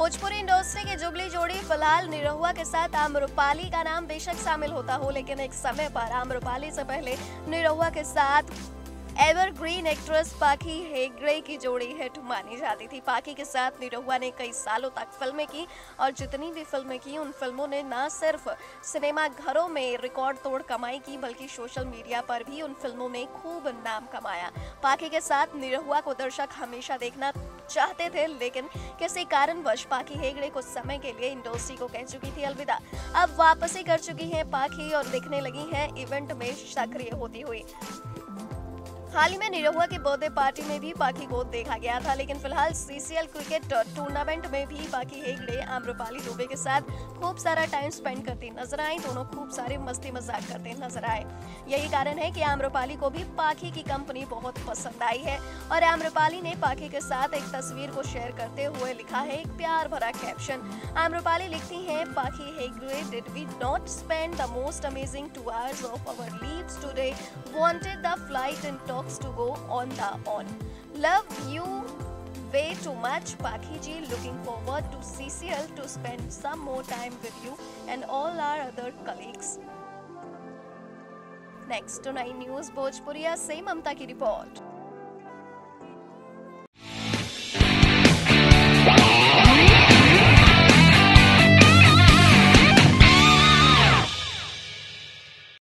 Bhojpuri industry की जुगली जोड़ी फ़िलहाल निरहुआ के साथ आम्रपाली का नाम बेशक शामिल होता हो, लेकिन एक समय पर आम्रपाली से पहले निरहुआ के साथ एवरग्रीन एक्ट्रेस पाखी हेगड़े की जोड़ी हिट मानी जाती थी। पाखी के साथ निरहुआ ने कई सालों तक फ़िल्में की और जितनी भी फ़िल्में की, उन फ़िल्मों ने न सिर्फ़ सिनेमा घरों में रिकॉर्ड तोड़ कमाई की, बल्कि सोशल मीडिया पर भी उन फ़िल्मों ने खूब नाम कमाया। पाखी के साथ निरहुआ को दर्शक हमेशा देखना चाहते थे, लेकिन किसी कारणवश पाखी हेगड़े कुछ समय के लिए इंडस्ट्री को कह चुकी थी अलविदा। अब वापसी कर चुकी है पाखी और दिखने लगी है इवेंट में सक्रिय होती हुई। हाल ही में निरहुआ की बर्थडे पार्टी में भी पाखी को देखा गया था, लेकिन फ़िलहाल सीसीएल क्रिकेट टूर्नामेंट में भी पाखी हेगड़े आम्रपाली दुबे के साथ। खूब सारा टाइम स्पेंड करती नज़र आई दोनों खूब सारे मस्ती मज़ाक करते नज़र आए। यही कारण है कि आम्रपाली को भी पाखी की कंपनी बहुत पसंद आई है। और आम्रपाली ने पाखी के साथ एक तस्वीर को शेयर करते हुए लिखा है, एक प्यार भरा कैप्शन आम्रपाली लिखती है, Pakhi Hegde did we not spend the most amazing two hours of our lives today wanted the flight in works to go on the on. Love you way too much. Pakhiji looking forward to CCL to spend some more time with you and all our other colleagues. Next to 9 News Bhojpuria, same Amta ki report.